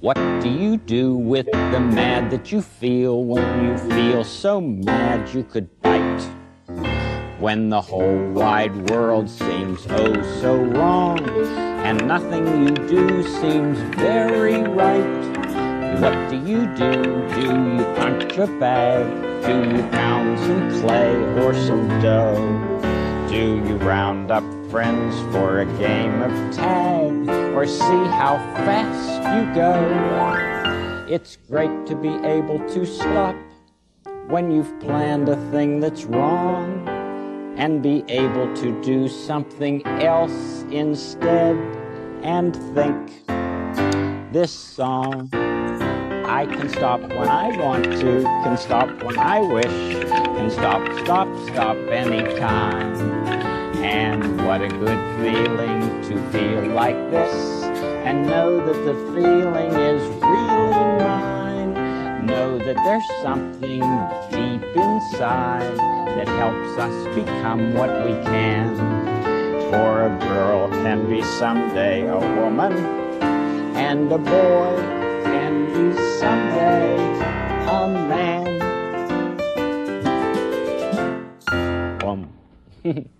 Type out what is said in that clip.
What do you do with the mad that you feel when you feel so mad you could bite? When the whole wide world seems oh so wrong and nothing you do seems very right. What do you do? Do you punch a bag? Do you pound some clay or some dough? Round up friends for a game of tag or see how fast you go? It's great to be able to stop when you've planned a thing that's wrong and be able to do something else instead and think this song I can stop when I want to, can stop when I wish, can stop, stop, stop anytime. And what a good feeling to feel like this and know that the feeling is really mine. Know that there's something deep inside that helps us become what we can. For a girl can be someday a woman and a boy can be someday a man. Um.